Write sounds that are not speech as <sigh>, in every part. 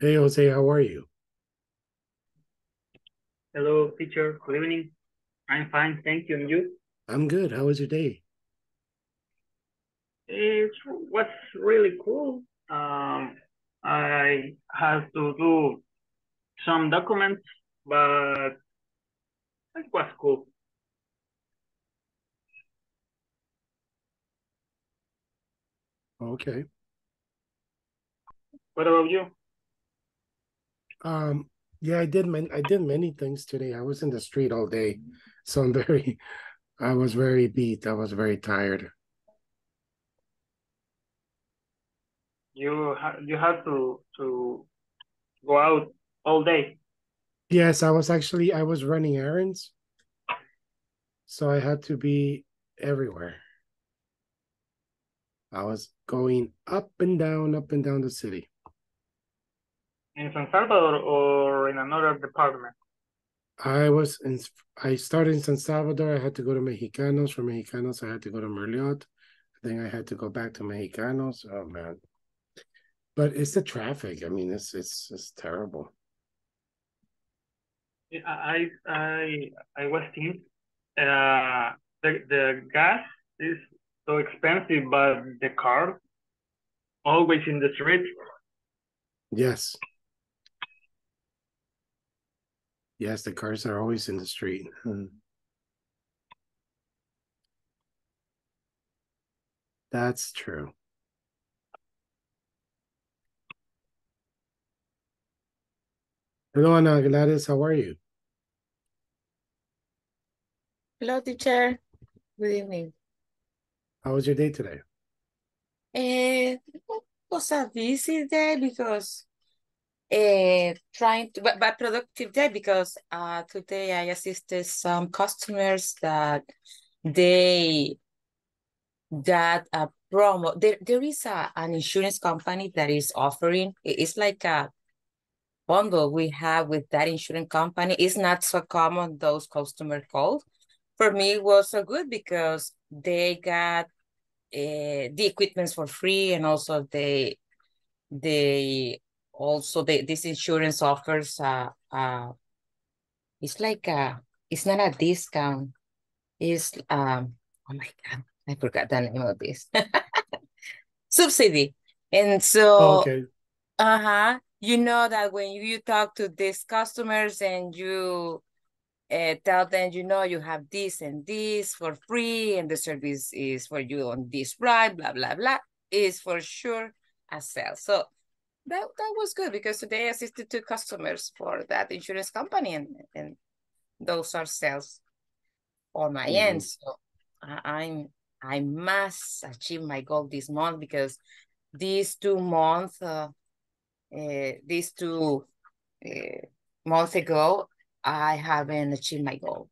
Hey, Jose, how are you? Hello, teacher. Good evening. I'm fine, thank you. And you? I'm good. How was your day? It was really cool. Um, I had to do some documents, but it was cool. Okay. What about you? Um, yeah, I did man I did many things today. I was in the street all day, so I'm <laughs> very I was very beat. I was very tired. You ha you had to to go out all day. Yes, I was actually I was running errands. So I had to be everywhere. I was going up and down, up and down the city. In San Salvador or in another department? I was in I started in San Salvador. I had to go to Mexicanos. From Mexicanos, I had to go to Merliot. Then I had to go back to Mexicanos. Oh man. But it's the traffic. I mean, it's it's it's terrible. I I I was thinking uh the the gas is so expensive, but the car always in the street. Yes. Yes, the cars are always in the street. Hmm. That's true. Hello, Ana Gladys. How are you? Hello, teacher. Good evening. How was your day today? It was a busy day because uh, trying to, but, but productive day because uh, today I assisted some customers that they that a promo. There, there is a, an insurance company that is offering, it's like a bundle we have with that insurance company. It's not so common, those customer calls. For me, it was so good because they got uh, the equipments for free and also they they also they, this insurance offers uh uh it's like a it's not a discount. It's um oh my god i forgot the name of this. <laughs> Subsidy. And so okay. uh-huh you know that when you talk to these customers and you uh, tell them you know you have this and this for free and the service is for you on this right blah blah blah is for sure a sale. So that that was good because today I assisted two customers for that insurance company and and those are sales on my mm -hmm. end. So I, I'm I must achieve my goal this month because these two months, uh, uh, these two uh, months ago, I haven't achieved my goal,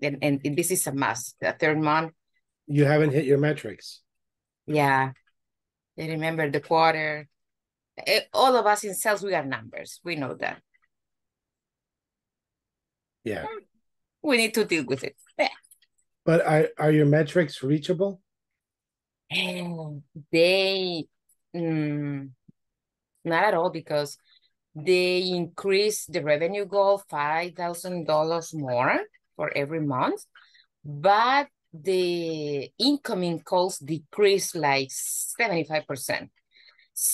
and and this is a must. The third month, you haven't hit your metrics. Yeah, I remember the quarter all of us in sales, we are numbers. We know that. Yeah. We need to deal with it. Yeah. But are, are your metrics reachable? And they, mm, not at all, because they increase the revenue goal $5,000 more for every month, but the incoming calls decrease like 75%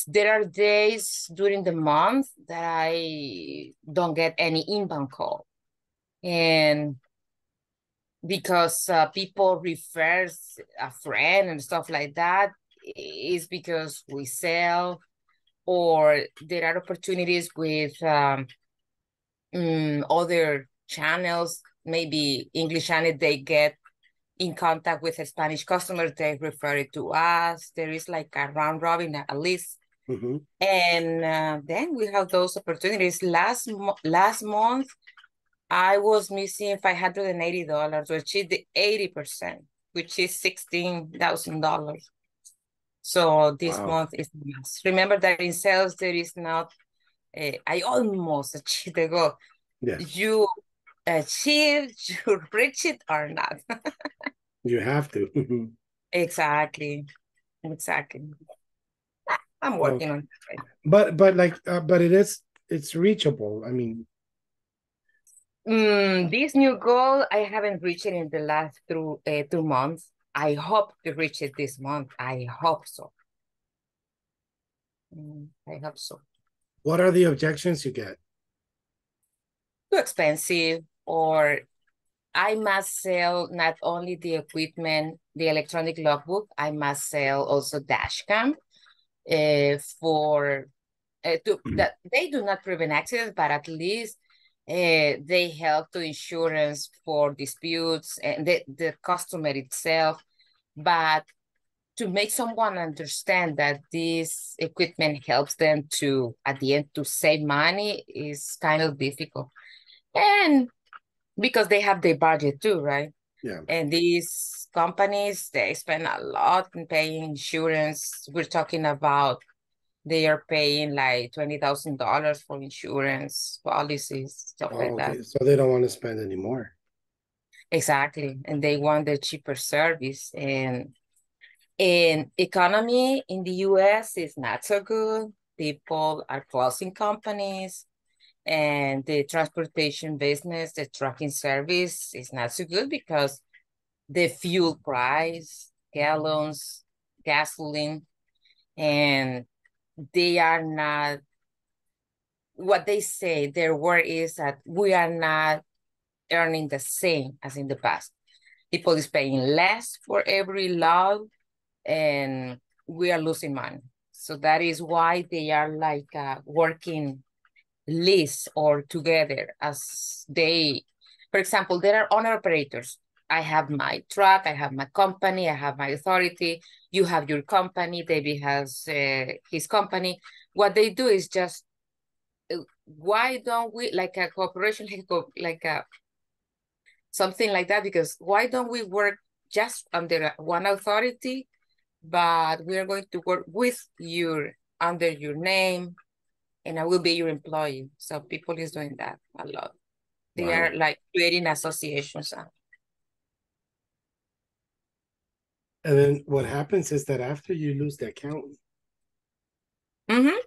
there are days during the month that I don't get any inbound call. And because uh, people refer a friend and stuff like that is because we sell or there are opportunities with um, um, other channels, maybe English channel, they get in contact with a Spanish customers, they refer it to us. There is like a round robin, at least. Mm-hmm. And uh, then we have those opportunities. Last last month, I was missing five hundred and eighty dollars, which is the eighty percent, which is sixteen thousand dollars. So this wow. month is must. Remember that in sales there is not. Uh, I almost <laughs> achieved the goal. Yes. You achieve, <laughs> you reach it or not. you have to. <laughs> exactly. Exactly. I'm working on it. But but like uh, but it is it's reachable. I mean, Mm, this new goal, I haven't reached it in the last through uh, two months. I hope to reach it this month. I hope so. Mm, I hope so. what are the objections you get? Too expensive, or I must sell not only the equipment, the electronic logbook, I must sell also dash cam uh, for uh, to that they do not prevent accidents, but at least uh, they help to insurance for disputes and the, the customer itself. But to make someone understand that this equipment helps them to, at the end, to save money is kind of difficult. And because they have their budget too, right? Yeah. And these companies, they spend a lot in paying insurance. We're talking about they are paying like twenty thousand dollars for insurance policies, stuff Oh, like that. So they don't want to spend any more. Exactly. And they want the cheaper service. And in economy in the US is not so good. People are closing companies and the transportation business, the trucking service is not so good because the fuel price, gallons, gasoline, and they are not what they say their word is that we are not earning the same as in the past. People is paying less for every load and we are losing money. So that is why they are like uh, working list or together as they, for example, there are owner operators. I have my truck, I have my company, I have my authority. You have your company, David has uh, his company. What they do is just, uh, why don't we, like a cooperation, <laughs> like a, like a something like that, because why don't we work just under one authority, but we are going to work with your, under your name, and I will be your employee. So people is doing that a lot. They Wow. are like creating associations. And then what happens is that after you lose the account, Mm-hmm.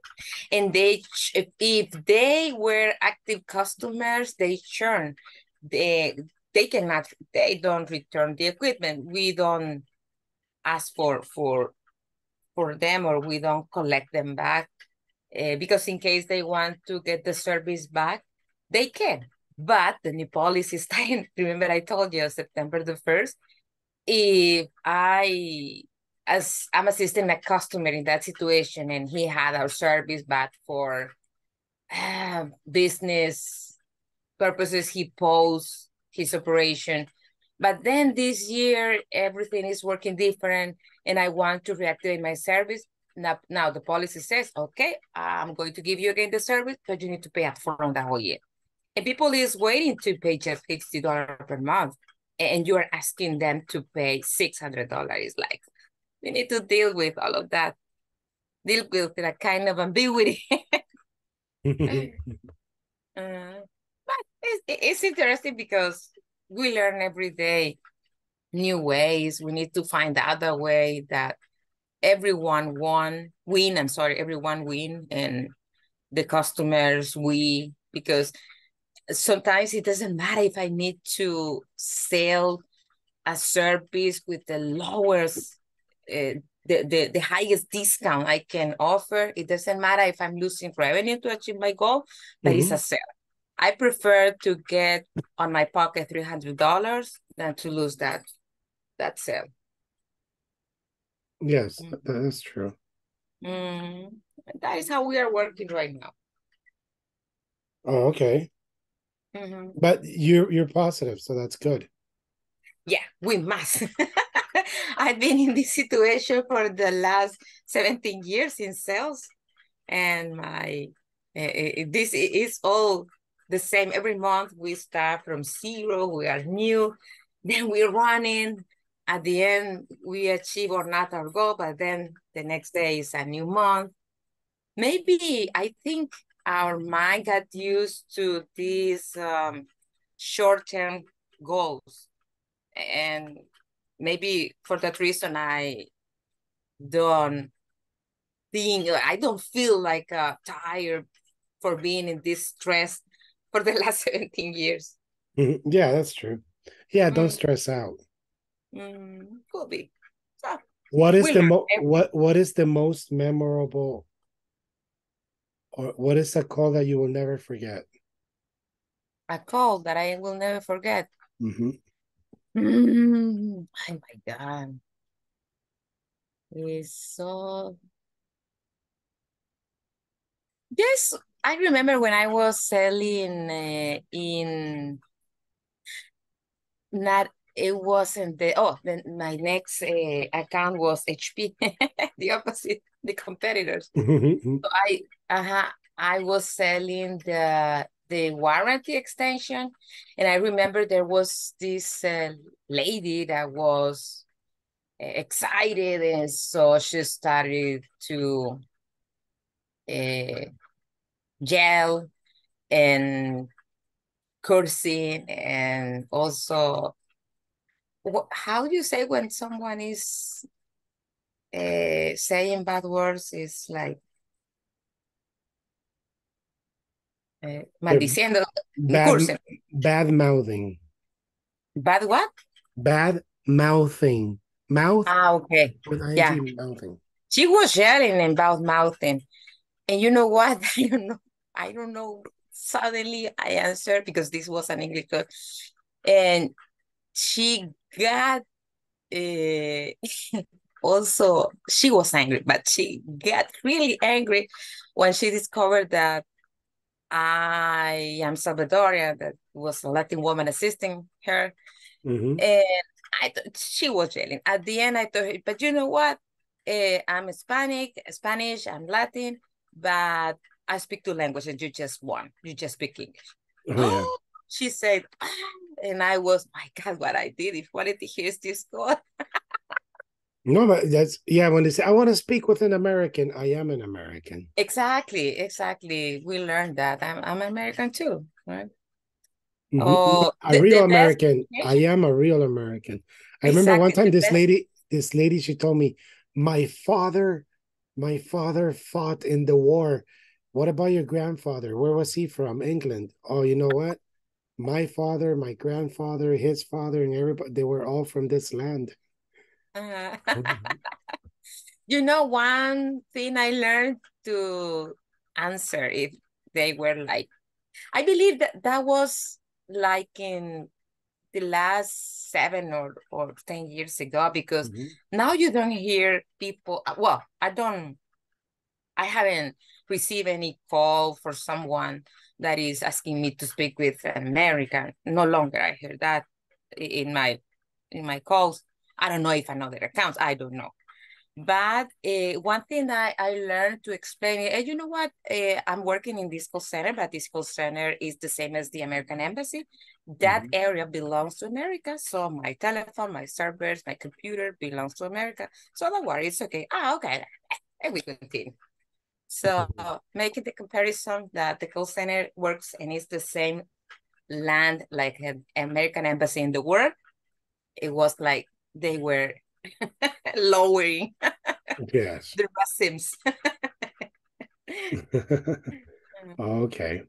And they, if, if they were active customers, they churn. They they cannot. They don't return the equipment. We don't ask for for for them, or we don't collect them back. Uh, because in case they want to get the service back, they can. But the new policy <laughs> starting. Remember, I told you September the first. If I as I'm assisting a customer in that situation and he had our service back for uh, business purposes, he paused his operation. But then this year, everything is working different and I want to reactivate my service. Now, now the policy says, okay, I'm going to give you again the service, but you need to pay upfront the whole year. And people is waiting to pay just $60 per month and you are asking them to pay $600. It's Like, we need to deal with all of that. Deal with that kind of ambiguity. <laughs> <laughs> Uh, but it's, it's interesting because we learn every day new ways. We need to find the other way that everyone won, win. I'm sorry, everyone win, and the customers we because sometimes it doesn't matter if I need to sell a service with the lowest uh, the, the, the highest discount I can offer. It doesn't matter if I'm losing revenue to achieve my goal, but it's a sale. I prefer to get on my pocket three hundred dollars than to lose that that sale. Yes, Mm. that is true. Mm, that is how we are working right now. Oh, okay. Mhm. But you're you're positive, so that's good. Yeah, we must. <laughs> I've been in this situation for the last 17 years in sales, and my uh, this is all the same. Every month we start from zero, we are new, then we're running. At the end, we achieve or not our goal, but then the next day is a new month. Maybe I think our mind got used to these um, short-term goals and maybe for that reason I don't think I don't feel like uh, tired for being in this stress for the <laughs> last 17 years. Mhm. Yeah, that's true. Yeah, don't Mm. stress out. Mm, could be. So, What is the mo what what is the most memorable or what is a call that you will never forget? a call that I will never forget. Mm-hmm. Mm, oh my God. It's so. Yes, I remember when I was selling uh, in not it wasn't the oh then my next uh, account was HP <laughs> the opposite the competitors Mhm. so I uh-huh, I was selling the the warranty extension and I remember there was this uh, lady that was uh, excited and so she started to uh, yell and cursing and also how do you say when someone is uh, saying bad words is like uh, maldiciendo, Bad bad mouthing. Bad what? Bad mouthing. Mouth Ah, okay. yeah. mouthing. She was yelling and bad mouthing. And you know what? <laughs> I don't know. I don't know. Suddenly I answered because this was an English call. And she got uh, also, she was angry, but she got really angry when she discovered that I am Salvadorian, that was a Latin woman assisting her. Mhm. And I she was yelling. At the end, I told her, but you know what? Eh, I'm Hispanic, Spanish, I'm Latin, but I speak two languages. You just one. You just speak English. Oh, <gasps> she said, "Ah," and I was, my God, what I did. If wanted to hear this call. <laughs> No, but that's yeah. When they say I want to speak with an American, I am an American. Exactly, exactly. We learned that. I'm I'm American too, right? Mhm. Oh, a the- the real best American. I am a real American. I remember one time this lady, this lady, she told me, my father, my father fought in the war. What about your grandfather? Where was he from? England. Oh, you know what? My father, my grandfather, his father, and everybody, they were all from this land. Uh, <laughs> you know, one thing I learned to answer if they were like, I believe that that was like in the last seven or, or 10 years ago, because Mhm. now you don't hear people, well, I don't, I haven't received any call for someone that is asking me to speak with an American. No longer I hear that in my in my calls. I don't know if another accounts, I don't know. But uh, one thing that I learned to explain, it, you know what, uh, I'm working in this call center, but this call center is the same as the American Embassy. That Mhm. area belongs to America. So my telephone, my servers, my computer belongs to America. So don't worry, it's okay. Ah, okay. And we continue. So making the comparison that the call center works and it's the same land like an American embassy in the world, it was like they were <laughs> lowering Yes. <laughs> the racism. <laughs> okay.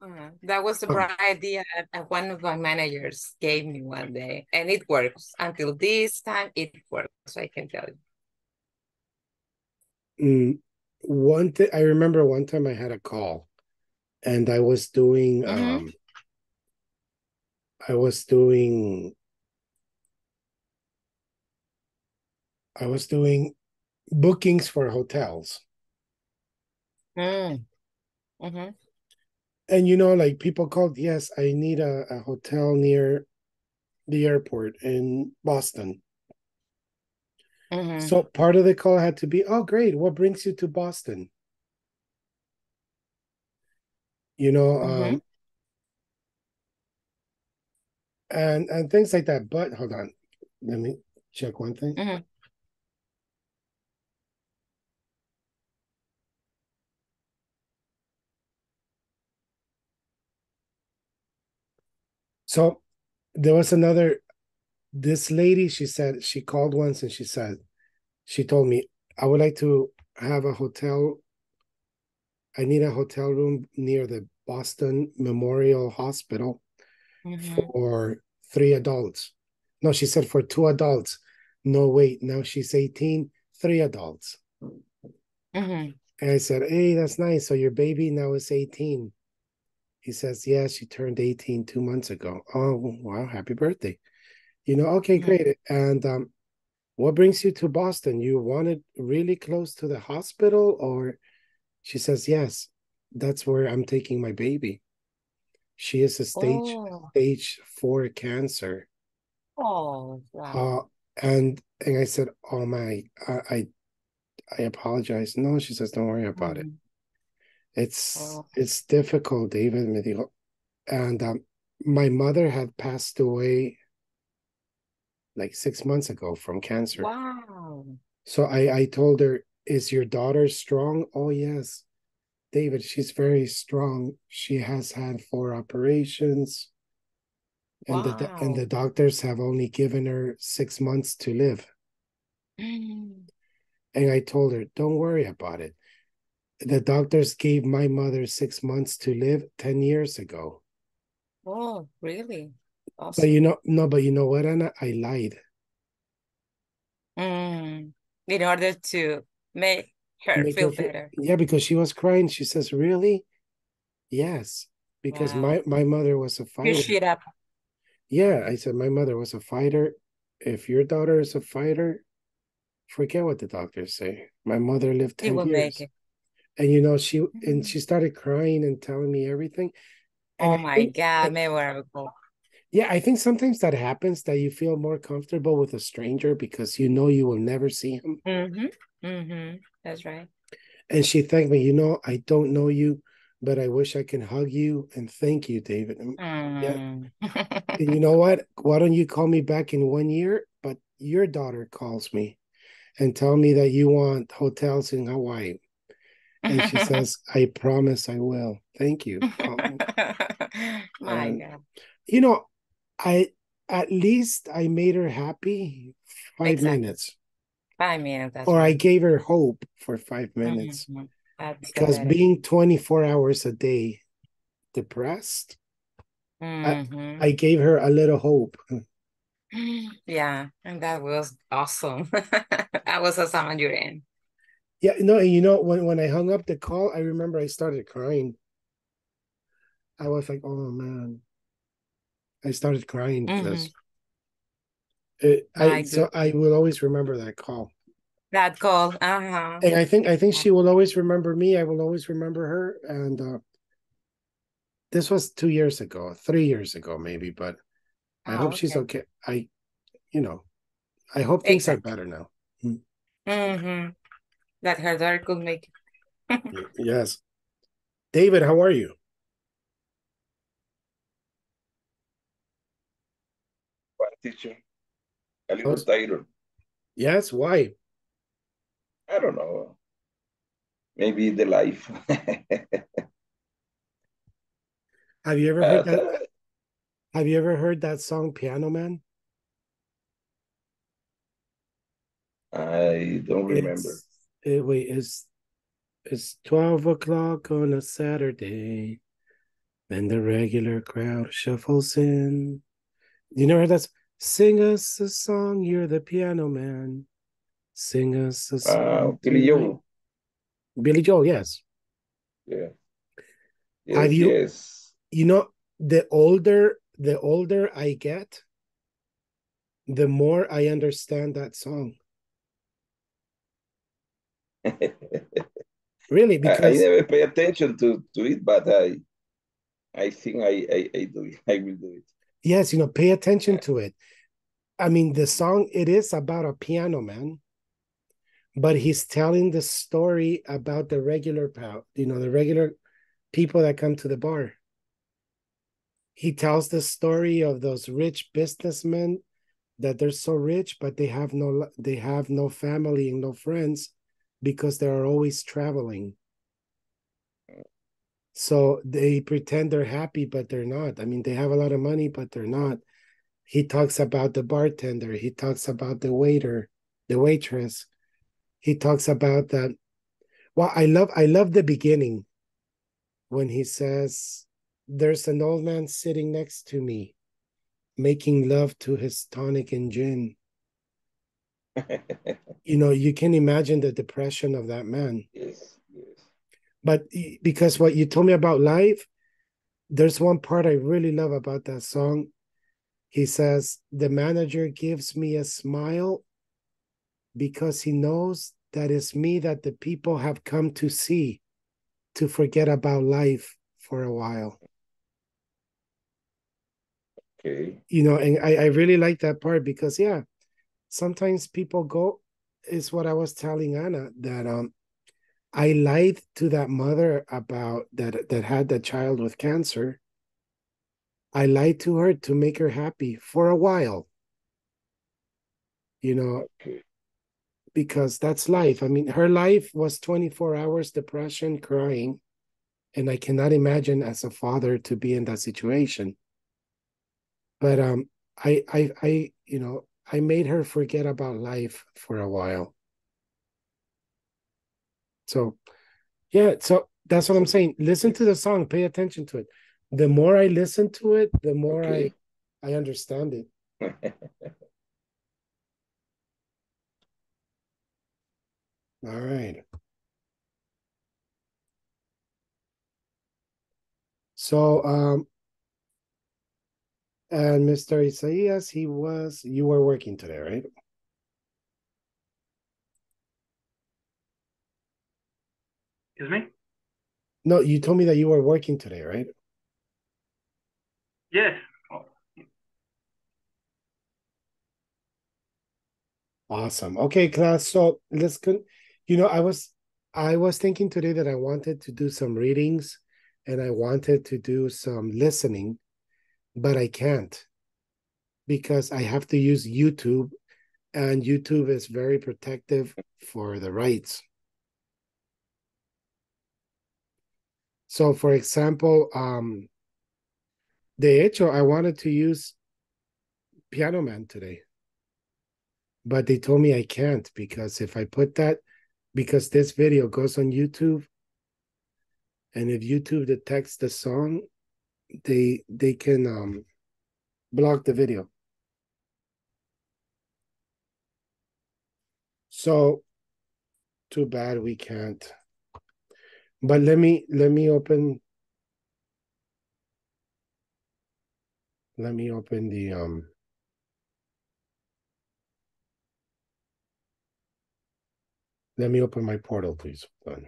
Uh, that was a Um, bright idea that one of my managers gave me one day, and it works. Until this time, it works. I can tell you. Mm, one thing I remember one time I had a call and I was doing Mhm. um I was doing I was doing bookings for hotels. Mm. Mhm. And you know, like people called, yes, I need a, a hotel near the airport in Boston. Mhm. So part of the call had to be, oh great, what brings you to Boston? You know, um Mhm. and and things like that. But hold on, let me check one thing. Mhm. So there was another this lady, she said she called once and she said, she told me, I would like to have a hotel. I need a hotel room near the Boston Memorial Hospital Mhm. for three adults. No, she said for two adults. No, wait, now she's 18, three adults. Mhm. And I said, Hey, that's nice. So your baby now is 18. He says, Yeah, she turned 18 two months ago. Oh, wow, happy birthday. You know, okay, great. And um, what brings you to Boston? You wanted really close to the hospital, or she says, Yes, that's where I'm taking my baby. She is a stage Oh, stage four cancer. oh, wow. Uh, and and I said, Oh my, I I, I apologize. No, she says, Don't worry about it. Mhm. It's Oh. it's difficult, David. And um, my mother had passed away like six months ago from cancer. Wow. So I I told her, "Is your daughter strong?" Oh yes, David. She's very strong. She has had four operations, and the and the doctors have only given her six months to live. Mm. And I told her, "Don't worry about it." The doctors gave my mother six months to live ten years ago. Oh, really? But you know, no, but you know what, Anna? I lied. Mm. In order to make her Make feel her better. yeah, because she was crying. She says, "Really?" Yes, because Wow. my my mother was a fighter. up. Yeah, I said my mother was a fighter. If your daughter is a fighter, forget what the doctors say. My mother lived You 10 will make years. it. And you know, she and Mm. she started crying and telling me everything. And Oh I my think God, me vuelvo. Yeah, I think sometimes that happens that you feel more comfortable with a stranger because you know you will never see him. Mm-hmm. Mm-hmm. That's right. And she thanked me, you know, I don't know you, but I wish I can hug you and thank you, David. And yeah, Mm. and you know what? Why don't you call me back in one year? But your daughter calls me and tell me that you want hotels in Hawaii. And she <laughs> says, I promise I will. Thank you. <laughs> Um, My God. you know, I at least I made her happy five Exactly. minutes. Five minutes, Or I gave her hope for five minutes. Mhm. Because being 24 hours a day depressed, I, Mhm. I gave her a little hope. <gasps> Yeah, and that was awesome. <laughs> That was awesome on your end. Yeah, no, and you know, when, when I hung up the call, I remember I started crying. I was like, oh man. I started crying because Mhm. it, I My so. I will always remember that call. That call. Uh-huh. And I think I think she will always remember me. I will always remember her. And uh this was two years ago, three years ago, maybe, but I Oh, hope she's okay. okay. I you know, I hope things are better now. Mm-hmm. That her daughter could make it. Yes. David, how are you? Teacher, a little tired. Yes, why? I don't know. Maybe the life. <laughs> Have you ever heard But, that? uh, Have you ever heard that song Piano Man? I don't remember. It's it, wait, it's it's 12 o'clock on a Saturday. Then the regular crowd shuffles in. You never heard that? Sing us a song, you're the piano man. Sing us a song. Billy tonight. Joel. Billy Joel, yes. Yeah. Have you- yes. You know, the older the older I get, the more I understand that song. <laughs> Really, I, I never pay attention to, to it, but I I think I, I, I do it. <laughs> I will do it. Yes, you know, pay attention to it. I mean, the song it is about a piano man, but he's telling the story about the regular pal, you know, the regular people that come to the bar. He tells the story of those rich businessmen that they're so rich, but they have no they have no family and no friends because they are always traveling. So they pretend they're happy, but they're not. I mean, they have a lot of money, but they're not. He talks about the bartender. He talks about the waiter, the waitress. He talks about that Well, I love I love the beginning when he says, There's an old man sitting next to me, making love to his tonic and gin. <laughs> You know, you can imagine the depression of that man. yes. But because what you told me about life, there's one part I really love about that song. He says, The manager gives me a smile because he knows that it's me that the people have come to see to forget about life for a while. Okay. You know, and I, I really like that part because, yeah, sometimes people go, is what I was telling Anna that um I lied to that mother about that that had that child with cancer. I lied to her to make her happy for a while. You know, because that's life. I mean, her life was 24 hours depression, crying, and I cannot imagine as a father to be in that situation. But um I I I you know, I made her forget about life for a while. So, yeah, so that's what I'm saying. Listen to the song, pay attention to it. The more I listen to it, the more Okay. I I understand it. <laughs> All right. So, um, and Mr. Isaias, he was, you were working today, right? Excuse me? No, you told me that you were working today, right? Yes. Awesome. Okay, class. So let's con you know, I was I was thinking today that I wanted to do some readings and I wanted to do some listening, but I can't because I have to use YouTube and YouTube is very protective for the rights. So for example, um de hecho, I wanted to use Piano Man today but they told me I can't because if I put that, because this video goes on YouTube, and if YouTube detects the song, they they can um block the video. So too bad we can't. But let me let me open let me open the um Let me open my portal, please. On.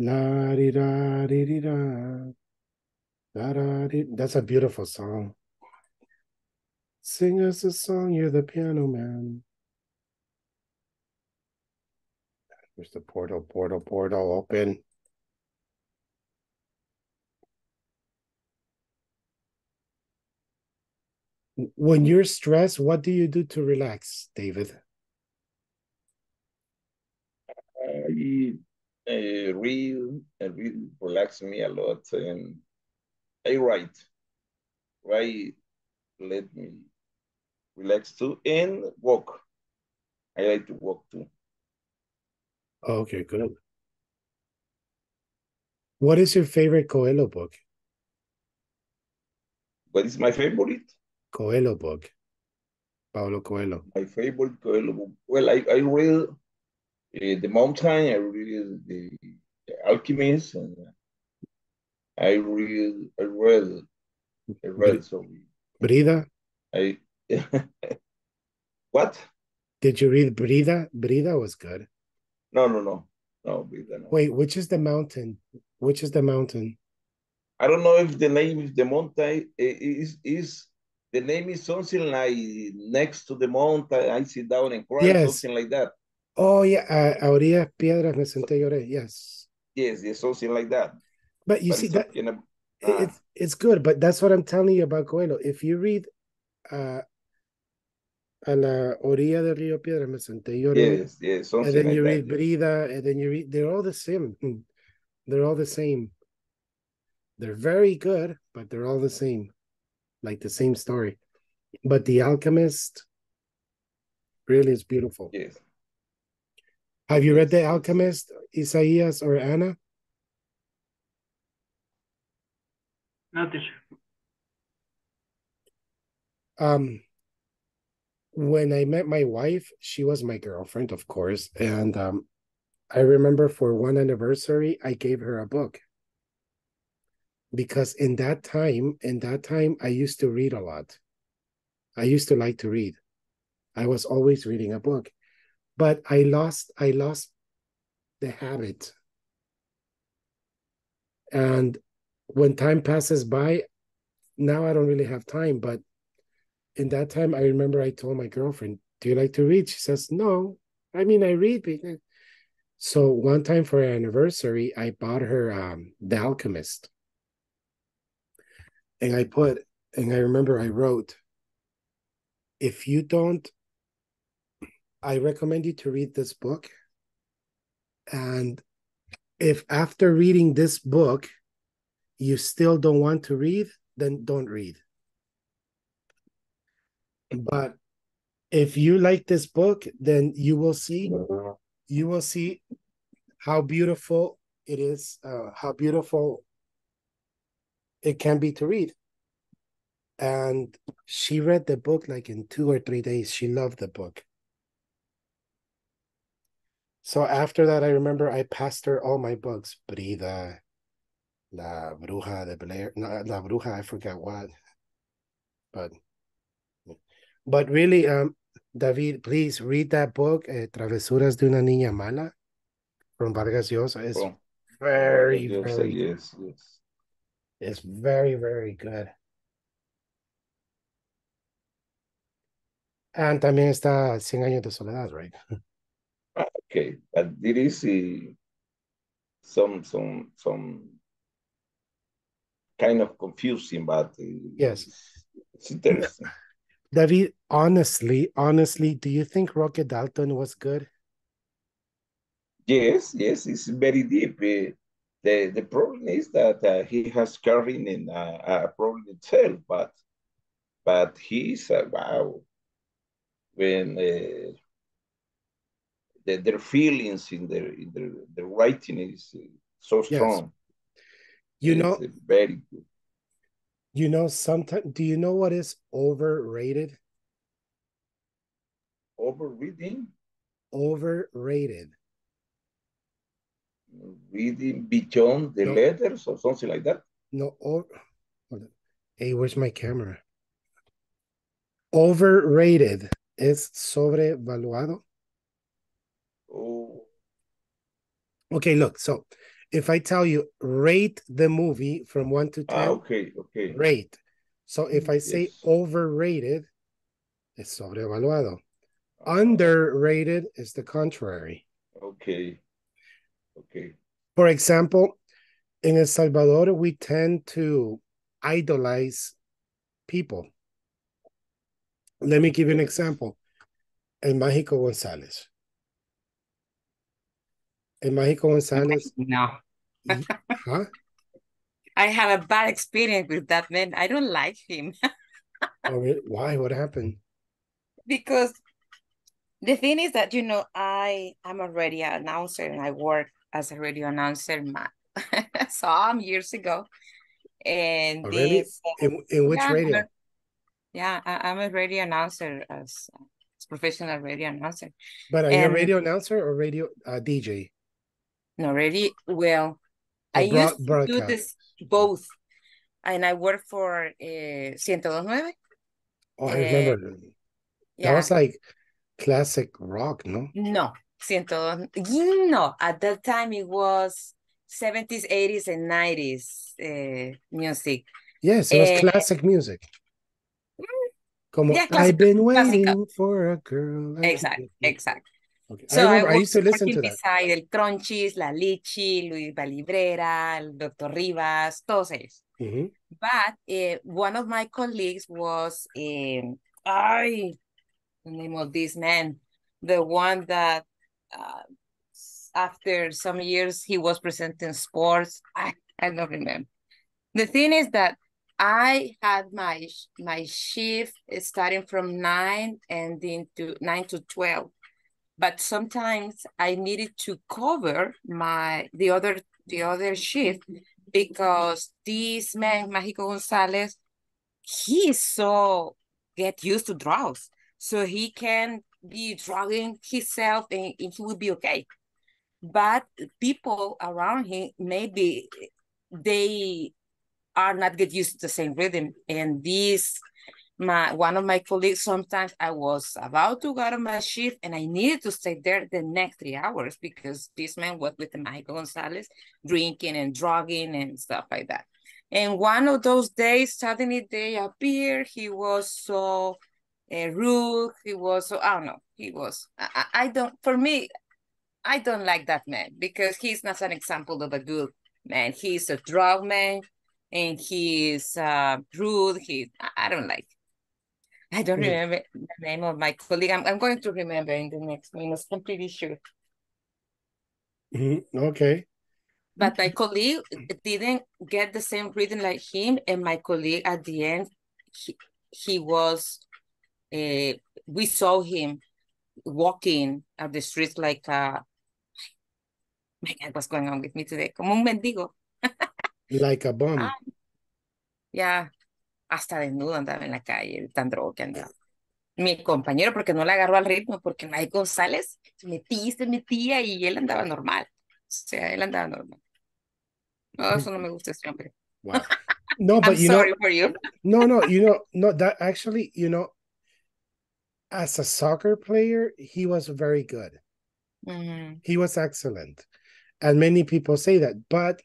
La di da di di da. Da da di. That's a beautiful song. Sing us a song, you're the piano man. Where's the portal? Portal, portal, open. When you're stressed, what do you do to relax, David? I uh, read, uh, read relax me a lot, and I write. Write let me relax too, and walk. I like to walk too. Okay, good. What is your favorite Coelho book? What is my favorite? Coelho book. Paulo Coelho. My favorite Coelho book. Well, I, I read uh, The Mountain, I read The, the Alchemist, and I read, I read, I read some. Brida? I <laughs> what? Did you read Brida? Brida was good. No, no, no, no, Brida, no. Wait, which is the mountain? Which is the mountain? I don't know if the name of the mountain is is the name is something like next to the mountain. I sit down and cry, Yes. something like that. Oh yeah, uh, a orillas piedras me senté lloré. Yes, Yes, yes, something like that. but you But see it's that ab- Ah. it's it's good, but that's what I'm telling you about Coelho. If you read uh a la orilla del río Piedra me senté lloré, Yes, yes, and then like you that. read yes. Brida, and then you read they're all the same. They're all the same. They're very good, but they're all the same, like the same story. But The Alchemist really is beautiful. Yes. Have you read The. Alchemist, Isaías or Anna? No, teacher. Um, when I met my wife, she was my girlfriend, of course, and um, I remember for one anniversary, I gave her a book because in that time, in that time, I used to read a lot. I used to like to read. I was always reading a book, but I lost, I lost the habit. And when time passes by, now I don't really have time, but in that time, I remember I told my girlfriend, Do you like to read? She says, No. I mean, I read. but-" So one time for her anniversary, I bought her um, The Alchemist. And I put, and I remember I wrote, If you don't, I recommend you to read this book. And if after reading this book, you still don't want to read, then don't read. But if you like this book, then you will see you will see how beautiful it is, uh, how beautiful it can be to read. And she read the book like in two or three days. She loved the book. So after that, I remember I passed her all my books, Brida, La Bruja de Blair, no, La Bruja, I forgot what. But but really, um, David, please read that book, eh, Travesuras de una Niña Mala, from Vargas Llosa. It's From very, Yes, very, yes, yes. it's very, very good. And también está Cien Años de Soledad, right? <laughs> Okay, but there is uh, some some some kind of confusing, but uh, Yes. it's, interesting. David, honestly, honestly, do you think Roque Dalton was good? Yes, yes, it's very deep. Uh, the the problem is that uh, he has carrying in a, a problem itself, but but he's uh, wow when uh, the, their feelings in their in their, their writing is uh, so Yes. strong. You It's, know, very good. you know, sometimes, do you know what is overrated? Overreading, Overrated. reading beyond the No. letters or something like that. No, or. Hey, where's my camera? Overrated is sobrevaluado. Oh, Okay, look, so if I tell you rate the movie from one to ah, 10, okay, okay. rate. So if I say Yes. overrated, it's sobrevaluado. Underrated is the contrary. Okay, okay. For example, in El Salvador, we tend to idolize people. Let me give you an example. El Mágico González. El Mágico González. No, huh? I have a bad experience with that man. I don't like him Oh, really? Why? What happened? because the thing is that you know I I'm a radio announcer and I work as a radio announcer <laughs> some years ago, and Oh, really? this In, in which Yeah, radio? yeah I, I'm a radio announcer as, as professional radio announcer. But are you a radio announcer or radio uh, DJ? No, really well. Or I used to do this both, and I worked for uh, 102.9. Oh, I Eh, remember. That Yeah, was like classic rock, no? no, 102. No, at that time it was 70s, 80s, and 90s uh, music. Yes, it was Eh, classic music. Como yeah, I've been waiting classical. for a girl. like exactly, you." Okay. So I remember I, was used to listen to that. beside el Crunchies, la Lichi, Luis Valibrera, el Dr. Rivas, todos ellos. Mhm. But uh, one of my colleagues was, um, I, the name of this man, the one that uh, after some years he was presenting sports. I, I don't remember. The thing is that I had my my shift starting from nine and to nine to twelve, but sometimes I needed to cover my the other the other shift because this man Mágico Gonzalez, he is so get used to drugs, so he can be drugging himself and, and he will be okay. But people around him maybe they are not get used to the same rhythm. And this, my one of my colleagues, sometimes I was about to go to my shift and I needed to stay there the next three hours because this man was with Michael Gonzalez drinking and drugging and stuff like that. And one of those days, suddenly they appeared He was so uh, rude. He was so, I don't know. He was, I, I don't, for me, I don't like that man because he's not an example of a good man. He's a drug man and he's uh, rude. He, I don't like. I don't Mm. remember the name of my colleague. I'm, I'm going to remember in the next minutes. I'm pretty sure. Mhm. Okay. But my colleague didn't get the same rhythm like him, and my colleague at the end, he, he was, uh, we saw him walking at the streets like, uh, my God, what's going on with me today? Como un mendigo. <laughs> Like a bum. Ah. Ya, hasta desnudo andaba en la calle, tan drogo que andaba. Mi compañero, porque no le agarró al ritmo, porque Mike González se metía se metía y él andaba normal. O sea, él andaba normal. No, eso no me gusta ese hombre. Wow. <laughs> No, I'm but you know, sorry for you. no, no, you know, no, that actually, you know, as a soccer player, he was very good. Mhm. He was excellent. And many people say that, but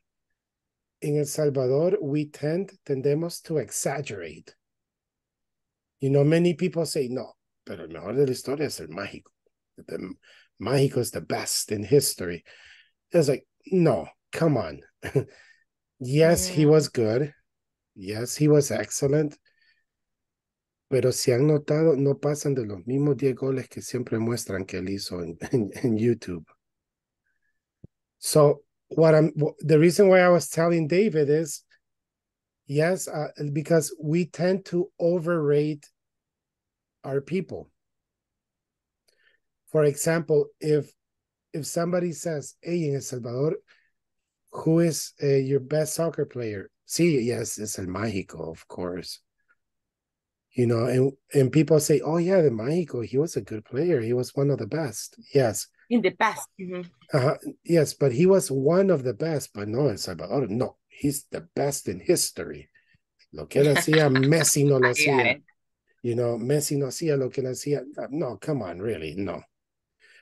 in El Salvador, we tend, tendemos to exaggerate. You know, many people say, no, pero el mejor de la historia es el mágico. The mágico is the best in history. It's like, no, come on. <laughs> yes, he Mm. was good. Yes, he was excellent. Pero si han notado, no pasan de los mismos 10 goles que siempre muestran que él hizo en, <laughs> en, en YouTube. So what I'm the reason why I was telling David is yes, uh, because we tend to overrate our people. For example, if if somebody says, "Hey, in El Salvador, who is uh, your best soccer player?" See, yes, it's El Mágico, of course. You know, and and people say, "Oh yeah, the Mágico, he was a good player. He was one of the best." Yes, In the past. Mhm. uh, yes, but he was one of the best. But no, El Salvador, no, he's the best in history. Lo que <laughs> él hacía, Messi no lo I got hacía. You know, Messi no hacía lo que él hacía. No, come on, really, no.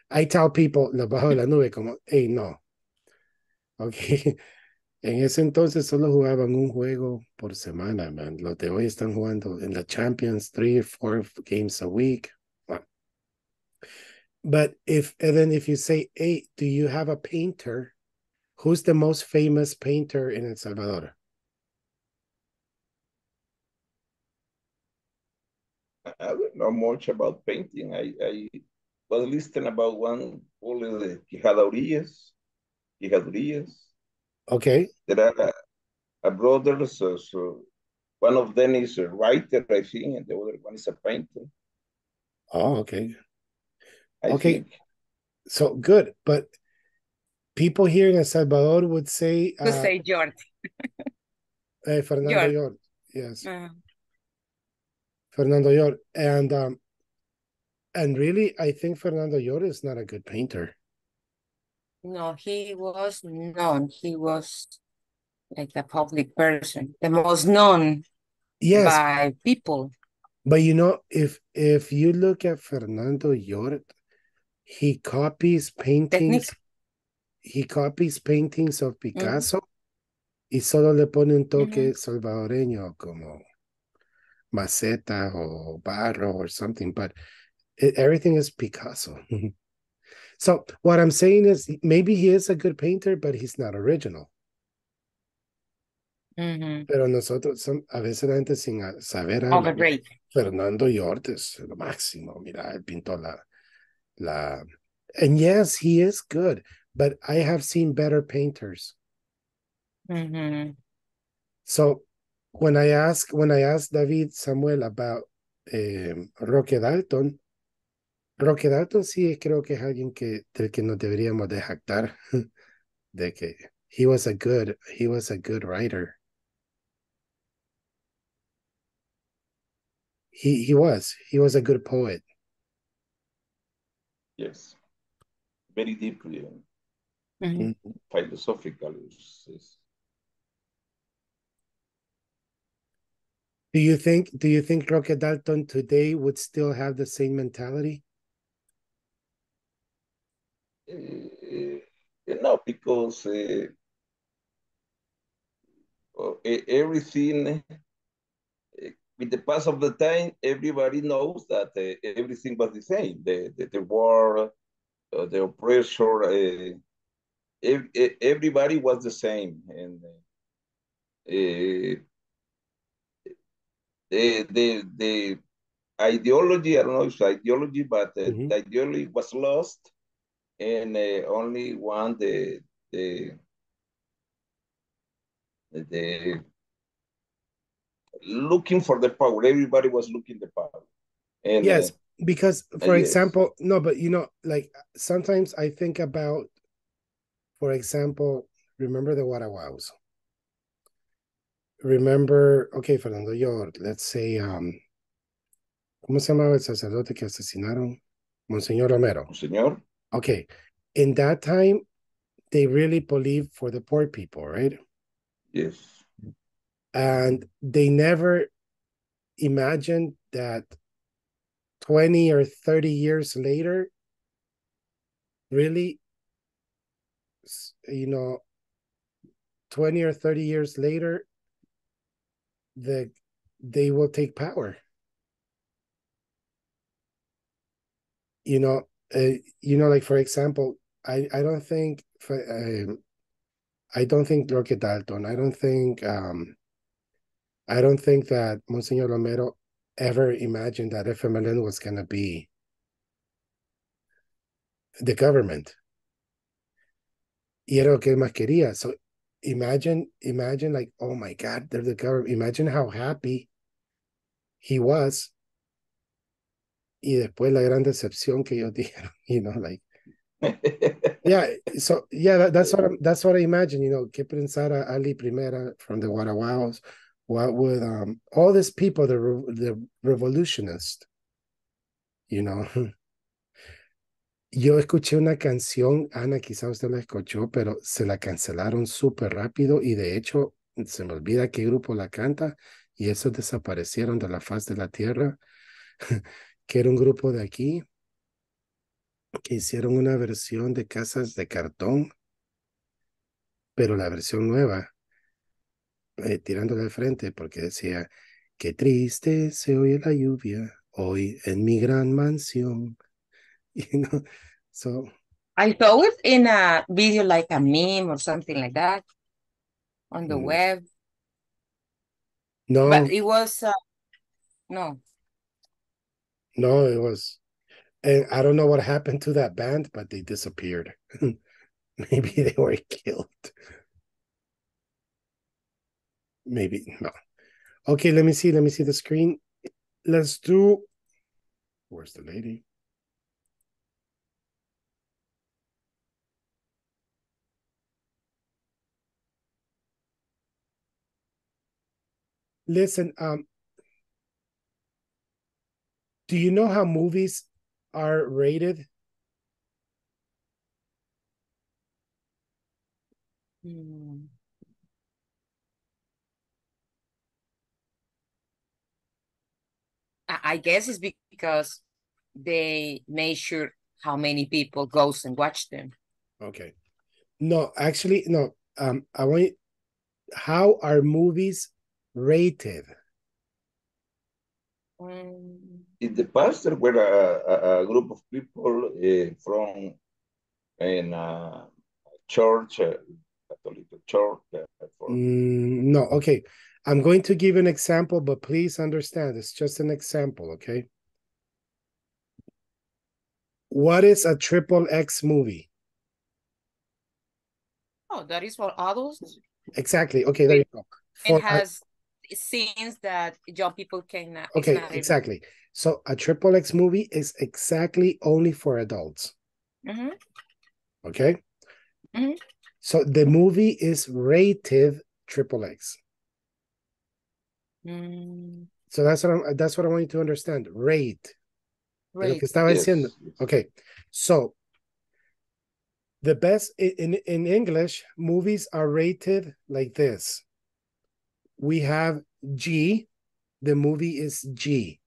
I tell people, lo bajo de la nube, como, hey, no. Ok. <laughs> En ese entonces solo jugaban un juego por semana, man. Los de hoy están jugando en la Champions three, four games a week. Wow. But if, and then if you say, hey, do you have a painter? Who's the most famous painter in El Salvador? I don't know much about painting. I, I was listening about one called the Quijada Urías. Quijadorías. Okay. There are a brother, so, so one of them is a writer, I think, and the other one is a painter. Oh, okay. I Okay. think. So good. But people here in El Salvador would say, To uh, say George. <laughs> eh, Fernando Llort. Llort. Yes. Uh, Fernando Llort. And um and really I think Fernando Llort is not a good painter. no, he was known. He was like a public person, the most known Yes, by people. but you know, if if you look at Fernando Llort, he copies paintings, he copies paintings of Picasso y solo le pone un toque salvadoreño como maceta o barro or something, but it, everything is Picasso. <laughs> So what I'm saying is maybe he is a good painter, but he's not original. Mhm. Pero nosotros, a veces la gente sin saber algo. Fernando Llort es lo máximo. Mira, él pintó la, la. And yes, he is good, but I have seen better painters. Mhm. So when I ask when I asked David Samuel about eh, Roque Dalton, Roque Dalton sí creo que es alguien que del que nos deberíamos de jactar <laughs> de que he was a good he was a good writer. He he was he was a good poet. Yes. Very deeply uh, Mhm. philosophical. It's- it's- Do you think do you think Roque Dalton today would still have the same mentality? Uh, no, because uh, everything, with the pass of the time, everybody knows that uh, everything was the same. The the, the war, uh, the oppressor, uh, ev- everybody was the same, and uh, the the the ideology. I don't know if it's ideology, but uh, Mhm. the ideology was lost, and uh, only one the the the looking for the power. Everybody was looking the power, and uh, yes, because for yes. example, no, but you know, like sometimes I think about, for example, remember the Guaraguaos. Remember, okay, Fernando, yo, let's say, um, ¿cómo se llamaba el sacerdote que asesinaron? Monseñor Romero. señor, Okay, in that time, they really believed for the poor people, right? yes, and they never imagined that 20 or 30 years later really you know 20 or 30 years later the they will take power. You know uh, you know like for example i i don't think for, um, i don't think Roque Dalton i don't think um I don't think that Monsignor Romero ever imagined that FMLN was going to be the government. Y era lo que él más quería. So imagine, imagine like, oh my God, they're the government. Imagine how happy he was. Y después la gran decepción que ellos <laughs> dijeron, you know, like, yeah. So yeah, that, that's what I'm, that's what I imagine. You know, que pensara Ali Primera from the Guaraguaos. What would um all these people, the re- the revolutionists, you know? <laughs> Yo escuché una canción, Ana, quizá usted la escuchó, pero se la cancelaron súper rápido y de hecho se me olvida qué grupo la canta y esos desaparecieron de la faz de la tierra, <laughs> que era un grupo de aquí que hicieron una versión de casas de cartón, pero la versión nueva, eh, tirándole al frente, porque decía, qué triste se oye la lluvia hoy en mi gran mansión. <laughs> You know, so I saw it in a video like a meme or something like that on the Mm. web, no, but it was uh, no. no, it was, and I don't know what happened to that band, but they disappeared. <laughs> Maybe they were <laughs> killed. Maybe no. Okay, let me see. Let me see the screen. Let's do. Where's the lady? Listen, um, do you know how movies are rated? Hmm. I I guess it's because they measure how many people goes and watch them. Okay. No, actually, no. Um, I want you, how are movies rated? Mm, in the past there were a, a, a group of people uh, from in a church, uh, Catholic church. Uh, for, Mm, no, okay. I'm going to give an example, but please understand it's just an example, okay? What is a triple X movie? Oh, that is for adults. Exactly. Okay, there you go. For It a- has scenes that young people cannot. okay, exactly. So a triple X movie is exactly only for adults. Mhm. Okay. Mhm. So the movie is rated triple X. Mm, So that's what I'm, that's what I want you to understand. Rate. de Lo Right. que estaba yes, diciendo. Okay. So the best in in English movies are rated like this. We have G. The movie is G.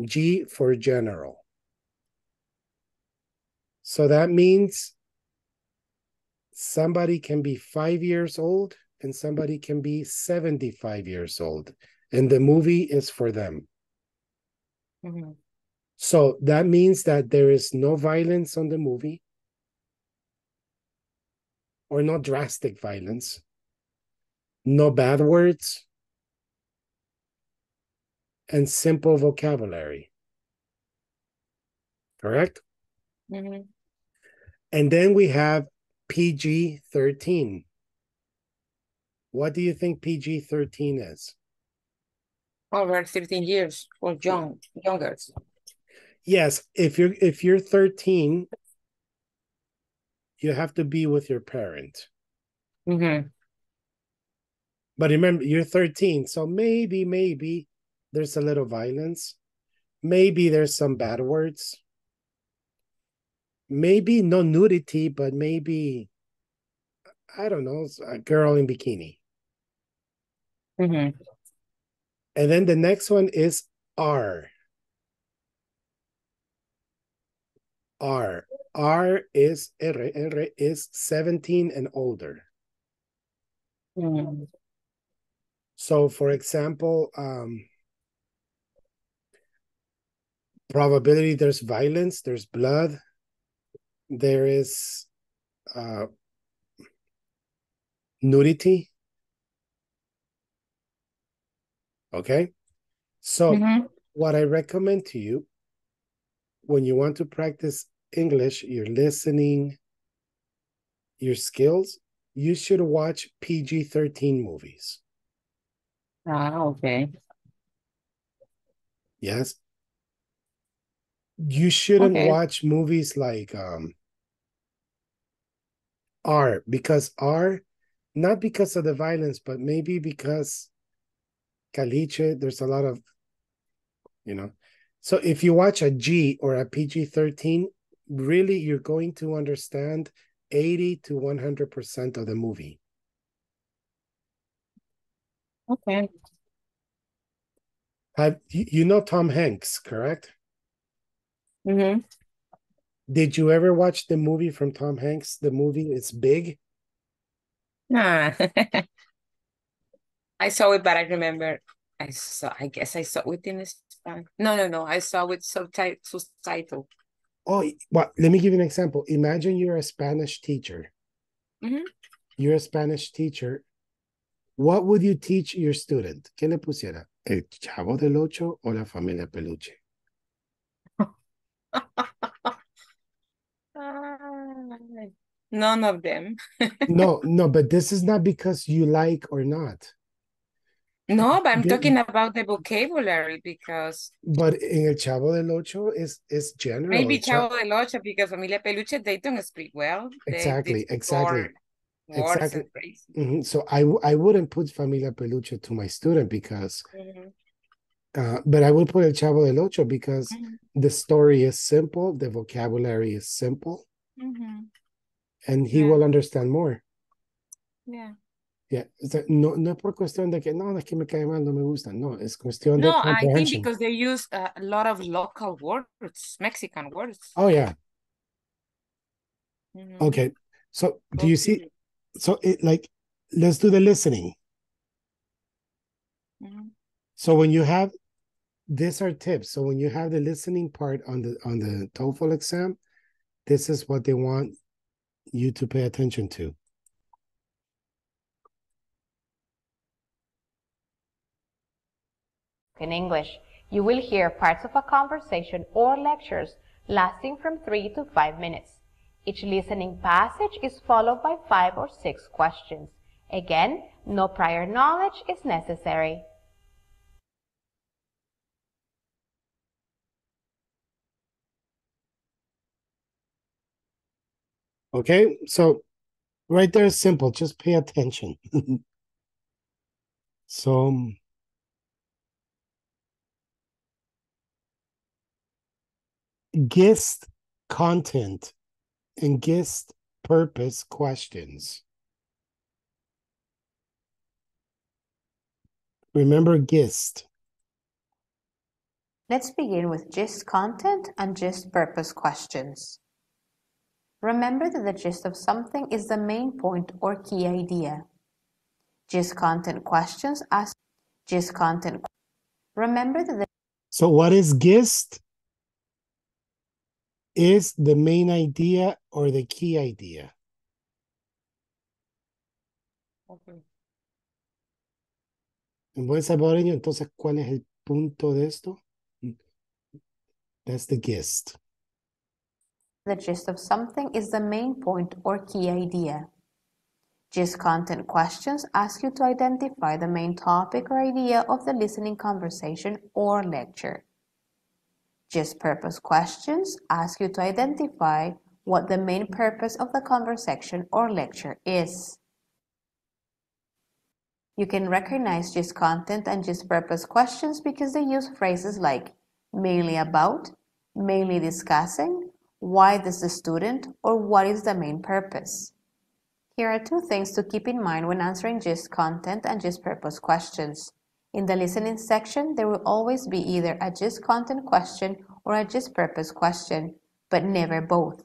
G for general. So that means somebody can be five years old and somebody can be 75 years old. And the movie is for them. Mhm. So that means that there is no violence on the movie or no drastic violence, no bad words, and simple vocabulary. Correct? Mhm. And then we have PG 13. What do you think PG 13 is? Over 13 years for young, younger. Yes, if you're if you're 13, you have to be with your parent. Mhm. But remember, you're 13, so maybe, maybe there's a little violence. Maybe there's some bad words. Maybe no nudity, but maybe, I don't know, a girl in bikini. Mhm. And then the next one is R. R. R is R, R is 17 and older. Mhm. So, for example, um, probability there's violence, there's blood, there is uh, nudity. Okay. So, Mhm. what I recommend to you when you want to practice English, your listening, your skills, you should watch PG 13 movies. Ah, okay. Yes. You shouldn't Okay. watch movies like um R because R, not because of the violence, but maybe because Caliche, there's a lot of, you know. So if you watch a G or a PG 13, really you're going to understand 80 to 100% of the movie. Okay. Have you, know Tom Hanks, correct? Mhm. Did you ever watch the movie from Tom Hanks? The movie is big. Ah. <laughs> I saw it, but I remember I saw, I guess I saw it in Spanish. No, no, no. I saw with subtitle, subtitle. Oh, well, let me give you an example. Imagine you're a Spanish teacher. Mhm. You're a Spanish teacher. What would you teach your student? ¿Qué le pusiera? ¿El chavo del ocho o la familia peluche? <laughs> None of them. <laughs> No, no, but this is not because you like or not. No, <laughs> but I'm They- talking about the vocabulary because But in El Chavo del Ocho is is general. maybe El Cha- Chavo del Ocho because Familia Peluche, they don't speak well. They Exactly, exactly, more exactly. and phrases. Mhm. So I I wouldn't put familia peluche to my student because, Mhm, uh, but I would put El Chavo del Ocho because mhm, the story is simple, the vocabulary is simple, mhm. and he Yeah. will understand more. Yeah. Yeah, no, no es por cuestión de que no, es que me cae mal, no me gusta. No, es cuestión de No, I think because they use a lot of local words, Mexican words. Oh yeah, Mhm. okay. So do you see? So it like, let's do the listening. Mhm. So when you have, these are tips. So when you have the listening part on the on the TOEFL exam, this is what they want you to pay attention to? In English, you will hear parts of a conversation or lectures lasting from 3 to 5 minutes. Each listening passage is followed by 5 or 6 questions. Again, no prior knowledge is necessary. Okay, so right there is simple. Just pay attention. <laughs> so gist content and guest purpose questions. Remember GIST. Let's begin with gist content and gist purpose questions. Remember that the gist of something is the main point or key idea. Gist content questions ask gist content. Remember that the So what is GIST? Is the main idea or the key idea? Okay. En buen salvadoreño, entonces, ¿cuál es el punto de esto? That's the gist. The gist of something is the main point or key idea. Gist content questions ask you to identify the main topic or idea of the listening conversation or lecture. Gist purpose questions ask you to identify what the main purpose of the conversation or lecture is. You can recognize gist content and gist purpose questions because they use phrases like mainly about, mainly discussing, why does the student, or what is the main purpose. Here are two things to keep in mind when answering gist content and gist purpose questions. In the listening section, there will always be either a gist content question or a gist purpose question, but never both.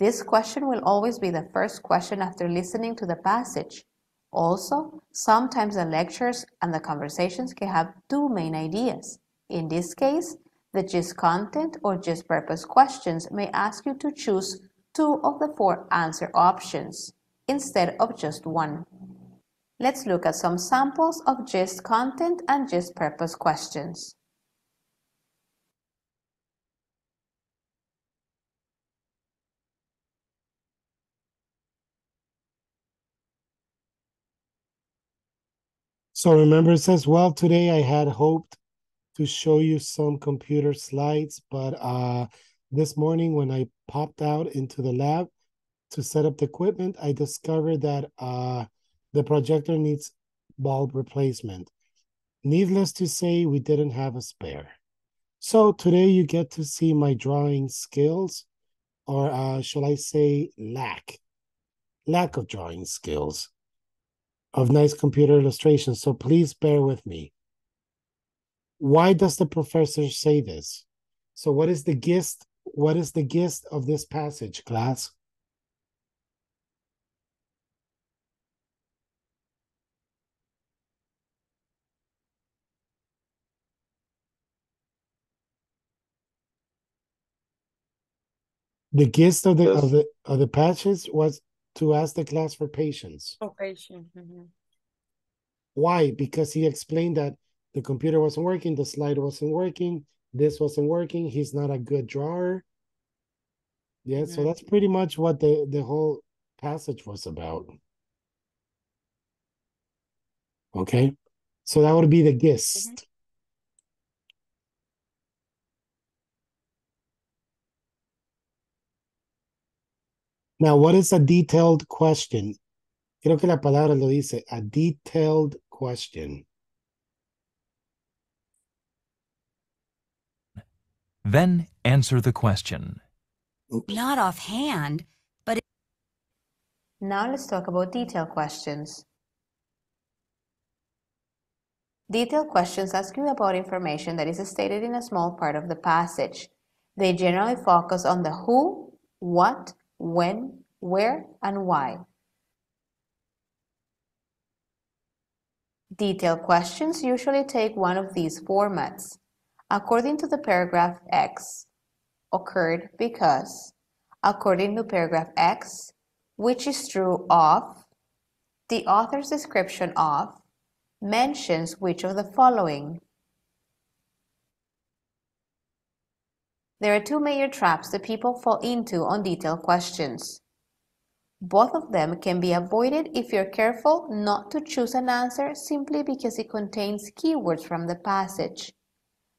This question will always be the first question after listening to the passage. Also, sometimes the lectures and the conversations can have two main ideas. In this case, the gist content or gist purpose questions may ask you to choose two of the four answer options instead of just one. Let's look at some samples of gist content and gist purpose questions. So remember, it says, well, today I had hoped to show you some computer slides, but uh, this morning when I popped out into the lab to set up the equipment, I discovered that uh, the projector needs bulb replacement. Needless to say, we didn't have a spare. So today you get to see my drawing skills, or uh, shall I say lack, lack of drawing skills of nice computer illustrations. So please bear with me. Why does the professor say this? So what is the gist? What is the gist of this passage, class? The gist of the Yes. of the of the passage was to ask the class for patience. Okay. sure, mhm. Why? Because he explained that the computer wasn't working, the slide wasn't working, this wasn't working, he's not a good drawer. Yeah, so that's pretty much what the the whole passage was about. Okay, so that would be the gist. Now, what is a detailed question? Creo que la palabra lo dice, a detailed question. Then answer the question. Oops. Not offhand, but Now let's talk about detailed questions. Detailed questions ask you about information that is stated in a small part of the passage. They generally focus on the who, what, when, where, and why. Detailed questions usually take one of these formats. According to the paragraph X, occurred because. According to paragraph X, which is true of, the author's description of, mentions which of the following. There are two major traps that people fall into on detailed questions. Both of them can be avoided if you're careful not to choose an answer simply because it contains keywords from the passage.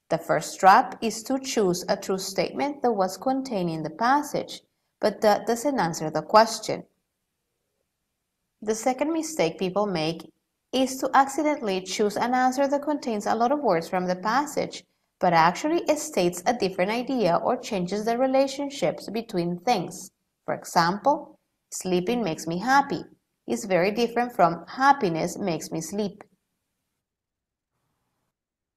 The first trap is to choose a true statement that was contained in the passage, but that doesn't answer the question. The second mistake people make is to accidentally choose an answer that contains a lot of words from the passage, but actually it states a different idea or changes the relationships between things. For example, sleeping makes me happy is very different from happiness makes me sleep.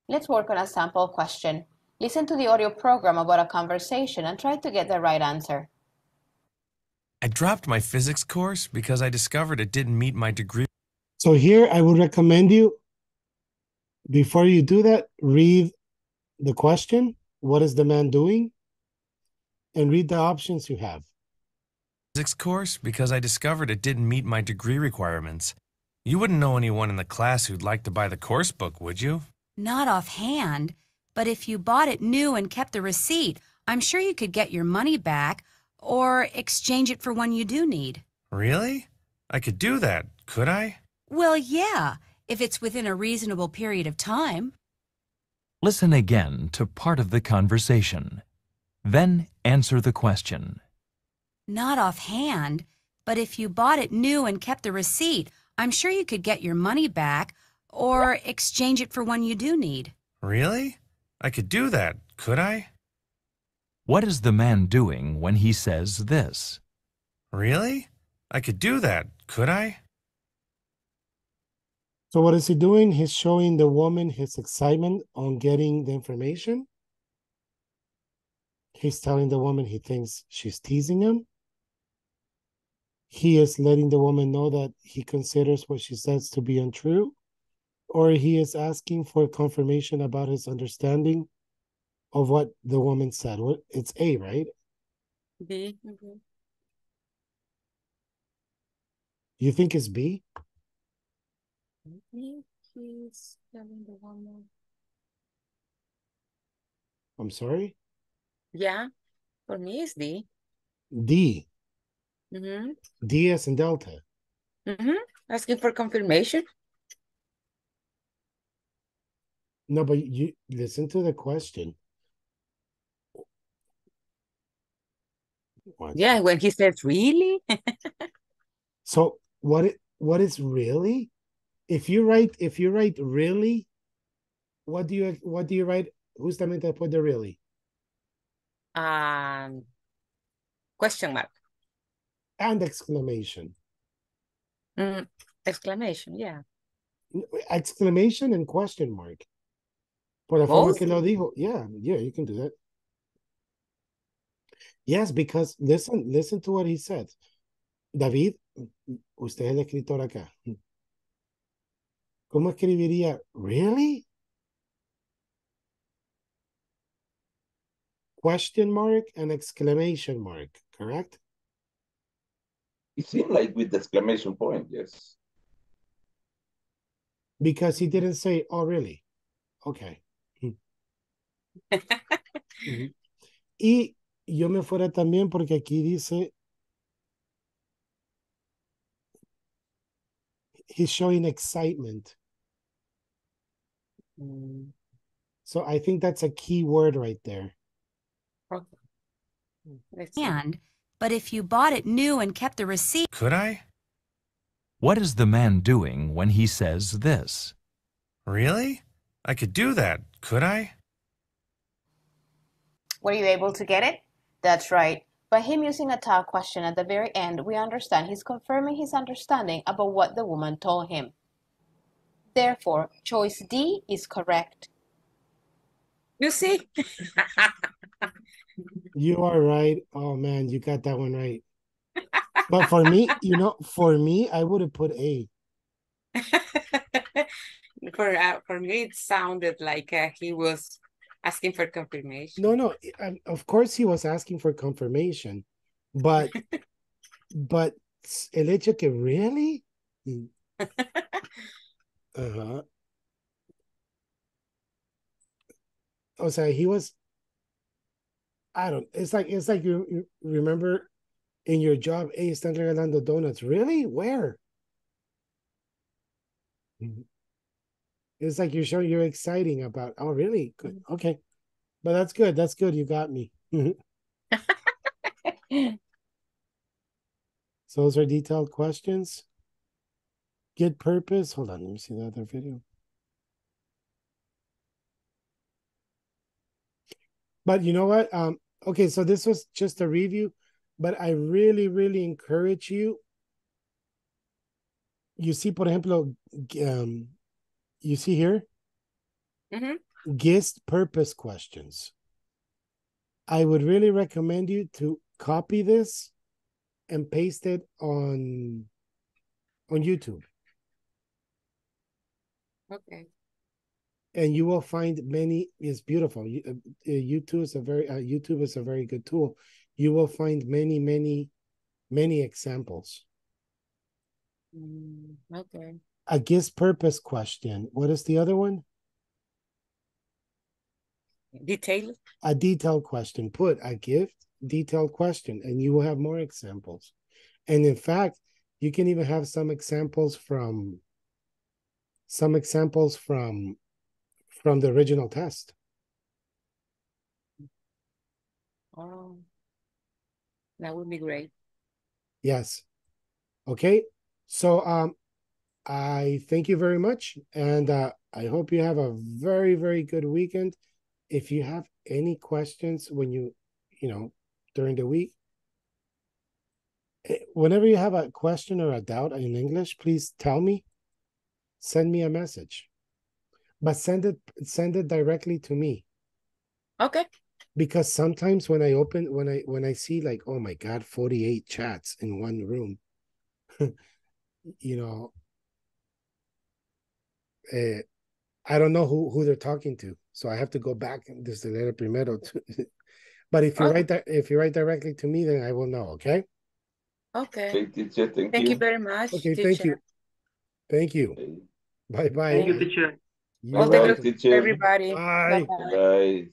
Let's work on a sample question. Listen to the audio program about a conversation and try to get the right answer. I dropped my physics course because I discovered it didn't meet my degree. So here I would recommend you, before you do that, read the question, what is the man doing? And read the options you have. Physics course because I discovered it didn't meet my degree requirements. You wouldn't know anyone in the class who'd like to buy the course book, would you? Not offhand, but if you bought it new and kept the receipt, I'm sure you could get your money back or exchange it for one you do need. Really? I could do that, could I? Well, yeah, if it's within a reasonable period of time. Listen again to part of the conversation. Then answer the question. Not offhand, but if you bought it new and kept the receipt, I'm sure you could get your money back or exchange it for one you do need. Really? I could do that, could I? What is the man doing when he says this? Really? I could do that, could I? So what is he doing? He's showing the woman his excitement on getting the information. He's telling the woman he thinks she's teasing him. He is letting the woman know that he considers what she says to be untrue. Or he is asking for confirmation about his understanding of what the woman said. What it's A, right? B. mhm. You think it's B? I think he's telling the one more. I'm sorry. Yeah, for me it's D. D. Mm-hmm. D as in Delta. Mm-hmm. Asking for confirmation. No, but you listen to the question. Yeah, when he says really. <laughs> So what it what is really? If you write if you write really, what do you what do you write? Justamente después de really. um, question mark. And exclamation. Mm, exclamation. Yeah. Exclamation and question mark. Por la forma Both? que lo dijo. Yeah, yeah, you can do that. Yes, because listen, listen to what he said. David, usted es el escritor acá. ¿Cómo escribiría? Really? Question mark and exclamation mark, correct? It seemed like with the exclamation point, yes. Because he didn't say, oh, really? Okay. Hmm. <laughs> Ujú. Y yo me fuera también porque aquí dice, he's showing excitement. Mm, So I think that's a key word right there. okay. And, but if you bought it new and kept the receipt, Could I? What is the man doing when he says this? Really? I could do that, could I? Were you able to get it? That's right. By him using a tag question at the very end, we understand he's confirming his understanding about what the woman told him. Therefore, choice D is correct. You see? <laughs> You are right. Oh man, you got that one right. But for me, you know, for me, I would have put A. <laughs> for uh, for me, it sounded like uh, he was asking for confirmation. No, no. I- Of course, he was asking for confirmation, but <laughs> but s- el hecho que really. Uh-huh. o sea he was I don't it's like it's like you, you remember in your job hey están regalando donuts. Really? Where? Mhm. it's like you're showing you're exciting about oh really? Good. Okay. But that's good. That's good. You got me. <laughs> So those are detailed questions. Gist purpose. Hold on, let me see the other video. But you know what? Um, okay, so this was just a review, but I really, really encourage you. You see, por ejemplo, um, you see here, mm-hmm. gist purpose questions. I would really recommend you to copy this and paste it on on YouTube. Okay. and you will find many it's beautiful. You- uh, uh, youtube is a very uh, youtube is a very good tool. You will find many many many examples. Mm, okay. a gist purpose question. What is the other one? Detail. a detailed question. Put a gist detailed question and you will have more examples. And in fact you can even have some examples from some examples from from the original test Oh, that would be great. Yes. Okay. So um I thank you very much and uh I hope you have a very very good weekend. If you have any questions when you you know during the week eh, whenever you have a question or a doubt in English, please tell me. Send me a message. But send it send it directly to me Okay. because sometimes when I open when I when I see like oh my god 48 chats in one room <laughs> you know uh, I don't know who who they're talking to so I have to go back and just leer primero to, <laughs> but if you Okay. write that if you write directly to me then I will know okay Okay. Okay, teacher, thank, Thank you. you very much. okay thank you thank you Okay. Bye bye Thank you, teacher. You're All the best, teacher. everybody. Bye-bye. Bye.